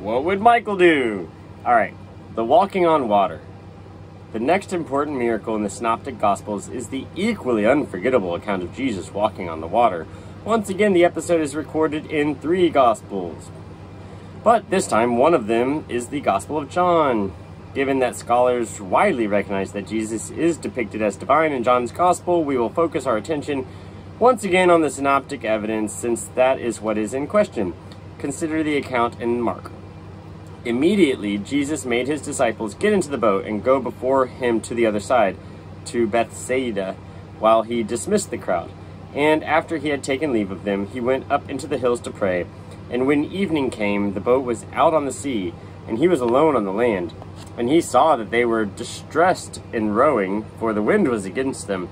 What would Michael do? All right, the walking on water. The next important miracle in the Synoptic Gospels is the equally unforgettable account of Jesus walking on the water. Once again, the episode is recorded in three Gospels. But this time, one of them is the Gospel of John. Given that scholars widely recognize that Jesus is depicted as divine in John's Gospel, we will focus our attention once again on the synoptic evidence since that is what is in question. Consider the account in Mark. Immediately, Jesus made his disciples get into the boat and go before him to the other side, to Bethsaida, while he dismissed the crowd. And after he had taken leave of them, he went up into the hills to pray. And when evening came, the boat was out on the sea, and he was alone on the land. And he saw that they were distressed in rowing, for the wind was against them.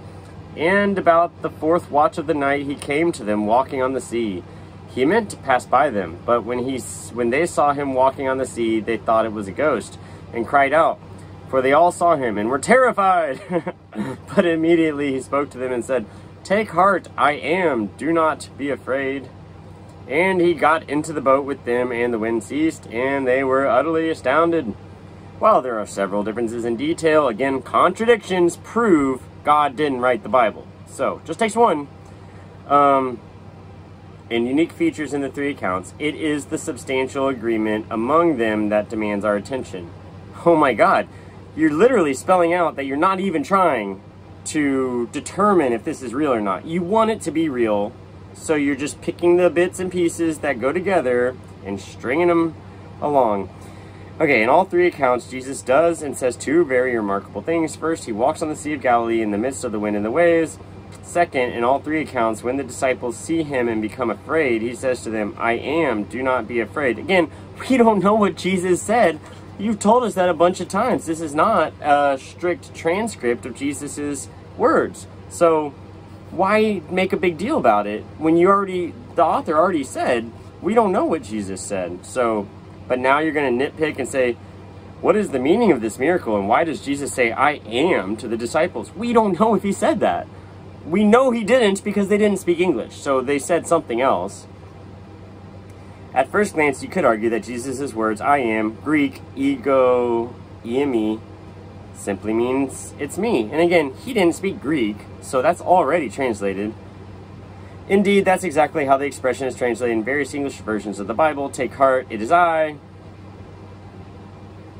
And about the fourth watch of the night he came to them walking on the sea. He meant to pass by them, but when, he, when they saw him walking on the sea, they thought it was a ghost, and cried out, for they all saw him and were terrified. but immediately he spoke to them and said, Take heart, I am, do not be afraid. And he got into the boat with them, and the wind ceased, and they were utterly astounded. While there are several differences in detail, again, contradictions prove God didn't write the Bible. So, just takes one. Um, and unique features in the three accounts, it is the substantial agreement among them that demands our attention. Oh my god, you're literally spelling out that you're not even trying to determine if this is real or not. You want it to be real, so you're just picking the bits and pieces that go together and stringing them along. Okay, in all three accounts, Jesus does and says two very remarkable things. First, he walks on the Sea of Galilee in the midst of the wind and the waves. Second, in all three accounts, when the disciples see him and become afraid, he says to them, I am, do not be afraid. Again, we don't know what Jesus said. You've told us that a bunch of times. This is not a strict transcript of Jesus's words. So why make a big deal about it when you already, the author already said, we don't know what Jesus said. So, but now you're going to nitpick and say, what is the meaning of this miracle and why does Jesus say, I am to the disciples? We don't know if he said that. We know he didn't because they didn't speak English, so they said something else. At first glance, you could argue that Jesus' words, I am, Greek, ego, eimi, simply means it's me. And again, he didn't speak Greek, so that's already translated. Indeed, that's exactly how the expression is translated in various English versions of the Bible. Take heart, it is I.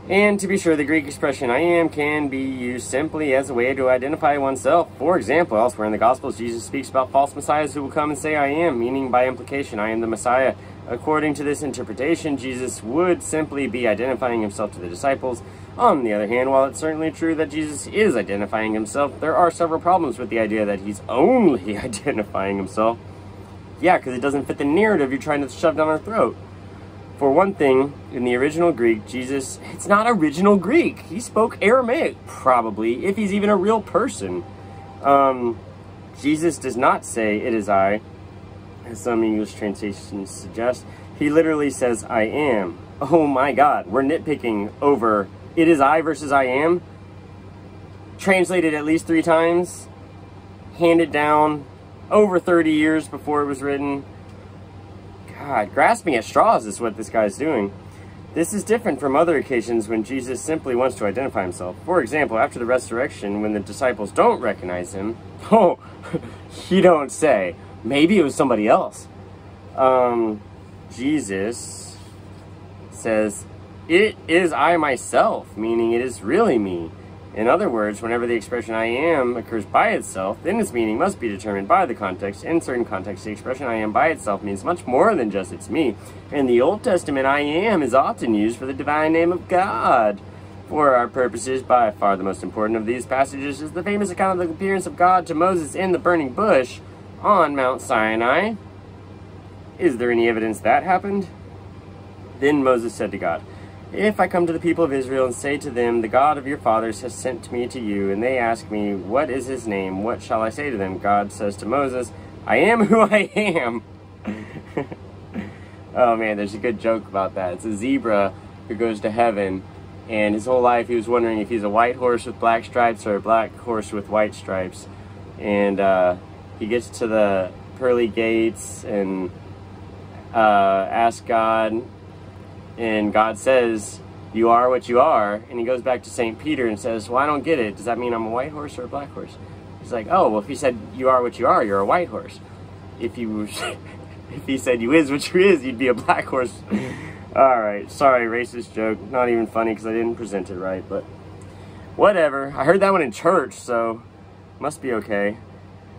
And to be sure, the Greek expression I am can be used simply as a way to identify oneself. For example, elsewhere in the Gospels, Jesus speaks about false messiahs who will come and say I am, meaning by implication, I am the Messiah. According to this interpretation, Jesus would simply be identifying himself to the disciples. On the other hand, while it's certainly true that Jesus is identifying himself, there are several problems with the idea that he's only identifying himself. Yeah, because it doesn't fit the narrative you're trying to shove down our throat. For one thing, in the original Greek, Jesus, it's not original Greek. He spoke Aramaic, probably, if he's even a real person. Um, Jesus does not say, it is I, as some English translations suggest. He literally says, I am. Oh my God, we're nitpicking over it is I versus I am. Translated at least three times. Handed down over 30 years before it was written. God, grasping at straws is what this guy's doing. This is different from other occasions when Jesus simply wants to identify himself. For example, after the resurrection, when the disciples don't recognize him, oh, he don't say, maybe it was somebody else. Um, Jesus says, it is I myself, meaning it is really me. In other words, whenever the expression I am occurs by itself, then its meaning must be determined by the context. In certain contexts, the expression I am by itself means much more than just it's me. In the Old Testament, I am is often used for the divine name of God. For our purposes, by far the most important of these passages is the famous account of the appearance of God to Moses in the burning bush on Mount Sinai. Is there any evidence that happened? Then Moses said to God, if I come to the people of Israel and say to them, The God of your fathers has sent me to you, and they ask me, What is his name? What shall I say to them? God says to Moses, I am who I am. oh man, there's a good joke about that. It's a zebra who goes to heaven, and his whole life he was wondering if he's a white horse with black stripes or a black horse with white stripes. And uh, he gets to the pearly gates and uh, asks God, and God says, You are what you are. And he goes back to St. Peter and says, Well, I don't get it. Does that mean I'm a white horse or a black horse? He's like, Oh, well, if he said, You are what you are, you're a white horse. If you. if he said you is what you is, you'd be a black horse. All right, sorry, racist joke. Not even funny because I didn't present it right, but whatever. I heard that one in church, so must be okay.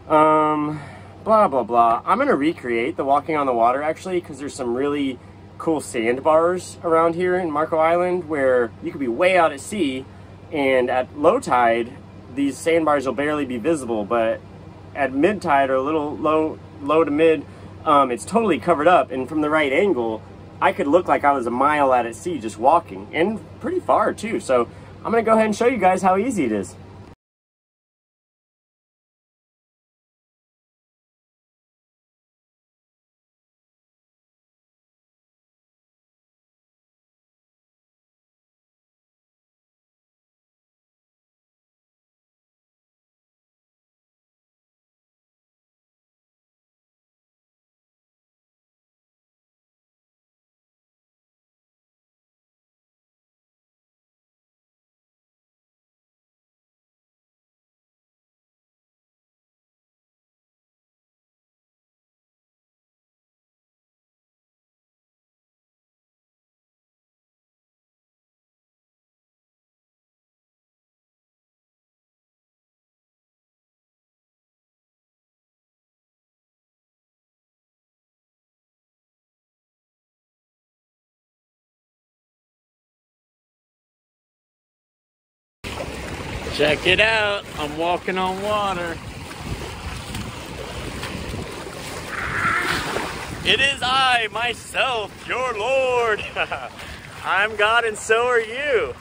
Um, blah blah blah. I'm gonna recreate the walking on the water actually because there's some really cool sandbars around here in Marco Island where you could be way out at sea, and at low tide, these sandbars will barely be visible, but at mid tide or a little low low to mid, um, it's totally covered up, and from the right angle, I could look like I was a mile out at sea just walking, and pretty far too. So I'm gonna go ahead and show you guys how easy it is. Check it out. I'm walking on water. It is I, myself, your Lord. I'm God and so are you.